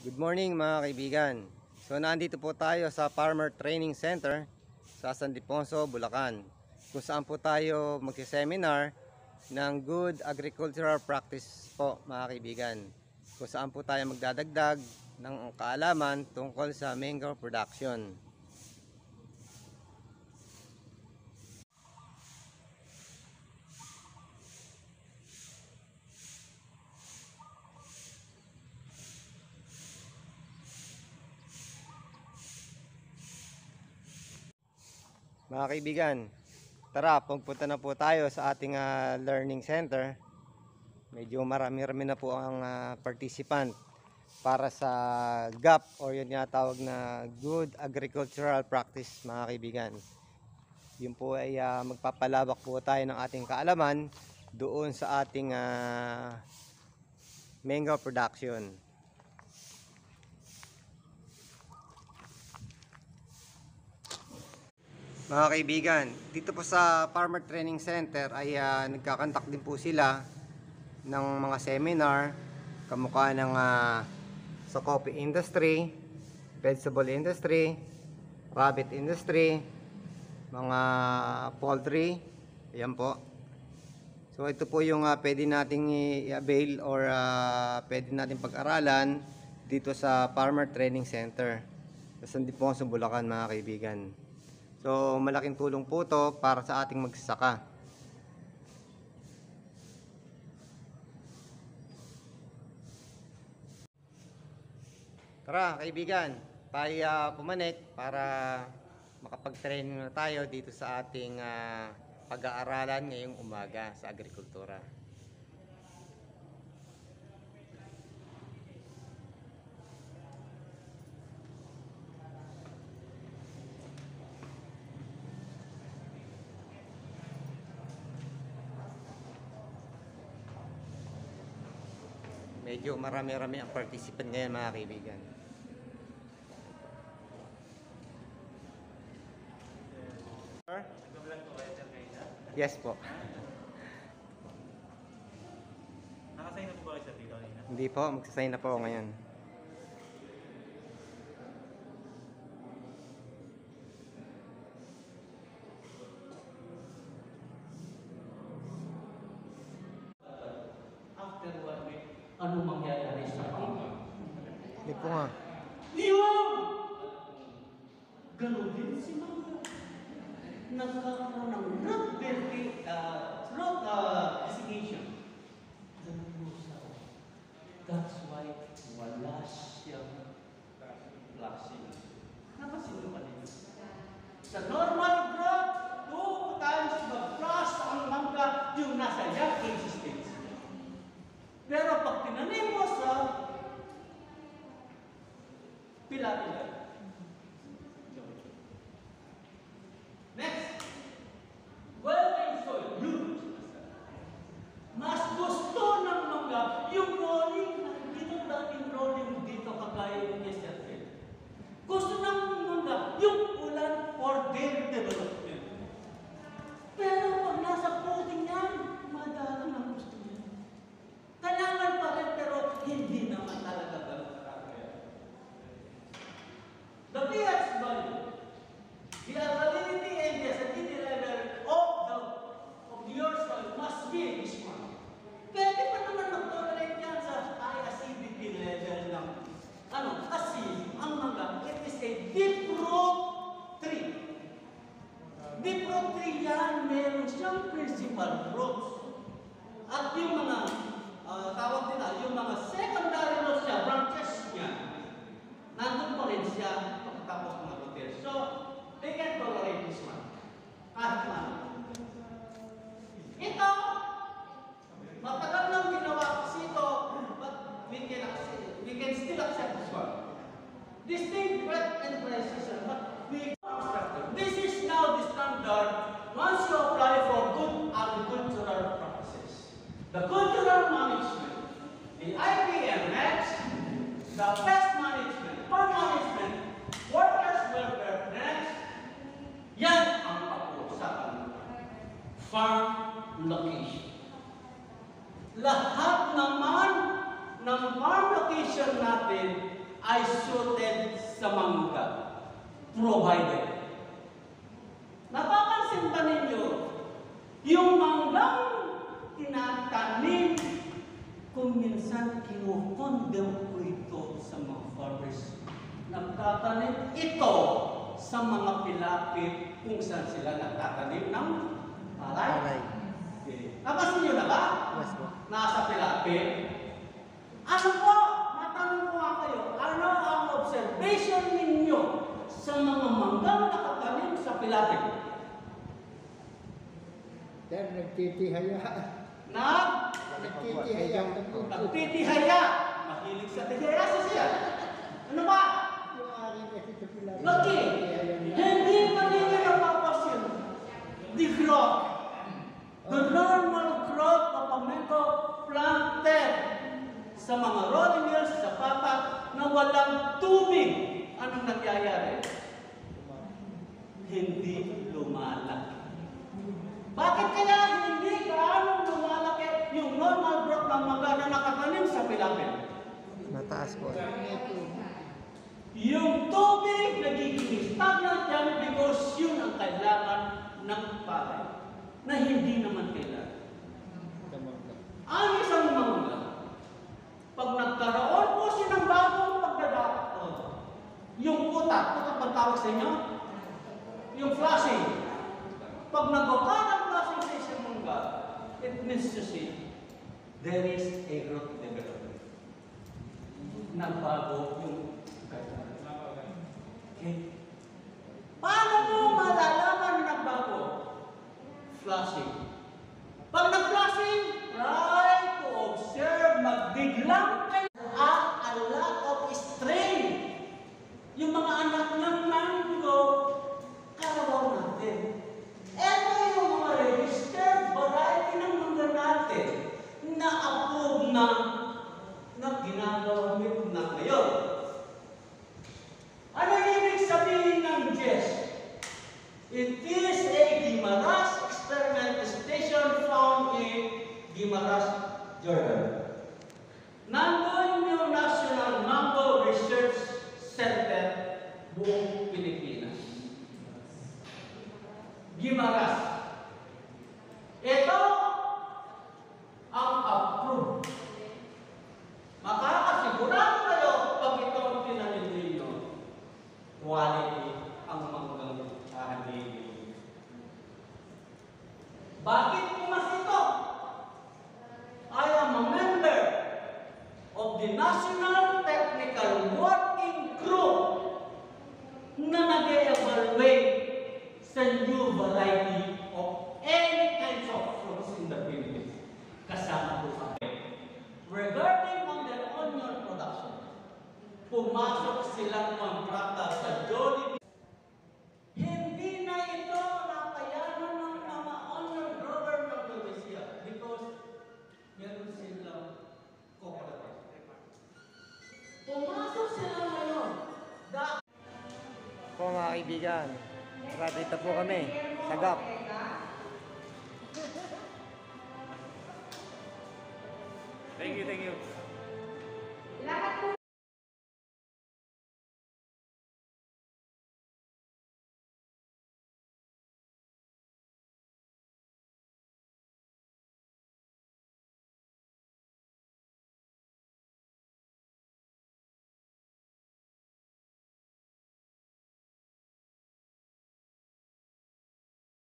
Good morning mga kaibigan. So nandito po tayo sa Farmer Training Center sa San Diponso, Bulacan. Kung saan po tayo magsi-seminar ng good agricultural practice po mga kaibigan. Kung saan po tayo magdadagdag ng kaalaman tungkol sa mango production. Mga kaibigan, tara, pagpunta na po tayo sa ating ah, learning center. Medyo marami-rami na po ang ah, participant para sa GAP or yun nga tawag na Good Agricultural Practice mga kaibigan. Yun po ay ah, magpapalawak po tayo ng ating kaalaman doon sa ating ah, mango production. Mga kaibigan, dito po sa Farmer Training Center ay ah, nagkakantak din po sila ng mga seminar kamukha ng ah, sa coffee industry, vegetable industry, rabbit industry, mga poultry, ayan po. So ito po yung ah, pwede nating i-avail or ah, pwede nating pag-aralan dito sa Farmer Training Center sa San Diponso, Bulacan mga kaibigan. So, malaking tulong po to para sa ating magsasaka. Tara, kaibigan, tayo ah, pumanik para makapag-training na tayo dito sa ating ah, pag-aaralan ngayong umaga sa agrikultura. Medyo marami-rami ang participant ngayon mga kaibigan. Sir? Yes po. Nakasay na po ba kayo sa dito? Hindi po, magsasign na po ako ngayon. Po nga. Yun! Ganon din si Mama. Nagkakaroon ng road verti, uh, road uh, designation. Ganon mo siya. That's why wala siyang bila-bila siyang principal roots. At yung mga, ah, tawag nila, yung mga secondary roots niya, branches niya, nandun pa rin siya pagkatapos ng hotel. So, they can tolerate this one. Kahit na. The management, farm management, workers welfare next, yan ang pag-uusapan. Farm location. Lahat naman ng farm location natin ay suited sa mangga. Provided. Napapansin ba ninyo, yung manggang tinatanim, kung minsan kinukondem ko ito sa mga farmers. Nagtatanim ito sa mga pilapit kung saan sila nagtatanim ng palay. Palay. Okay. Napansin nyo na ba? Yes po. Nasa pilapit. Ano po? Matanong ko nga kayo, ano ang observation ninyo sa mga manggang nakatanim sa pilapit? Sir, nagtitihaya. Na Nagtitihaya. nagtitihaya. Mahilig sa tihaya sa siya. Ano ba? Bakit? Hindi pa ninyo napapasin. The growth. The normal growth of a mango planted sa mga rolling hills, sa patak na walang tubig. Anong nangyayari? Hindi lumalaki. Bakit kaya hindi gaano lumalaki yung normal growth ng mga na nakatanim sa pilapil? Mataas po. Yung tubig nagiging stagnant yan because yun ang kailangan ng palay na hindi naman kailangan. Ang isang mangga, pag nagkaroon po siya ng bagong pagdadako, yung utak, utak bang tawag sa inyo? Yung flashing. Pag nagawa ng flashing sa isang mangga, it means to say, there is a growth development. Nagbago yung Okay? Paano Gimaras, Jordan. Nandun yung National Mango Research Center buong Pilipinas. Gimaras. Ito ang approved. Makakasigurado kayo pag ito ang tinanim ninyo quality ang manggang hahanin. Bakit pumas ito? I am a member the National Technical Working Group na nag-evaluate sa new variety of any kinds of fruits in the Philippines. Kasama po kami. Regarding on their onion production, pumasok silang kontrata sa Jollibee. Mga kaibigan, tara dito po kami sa GAP.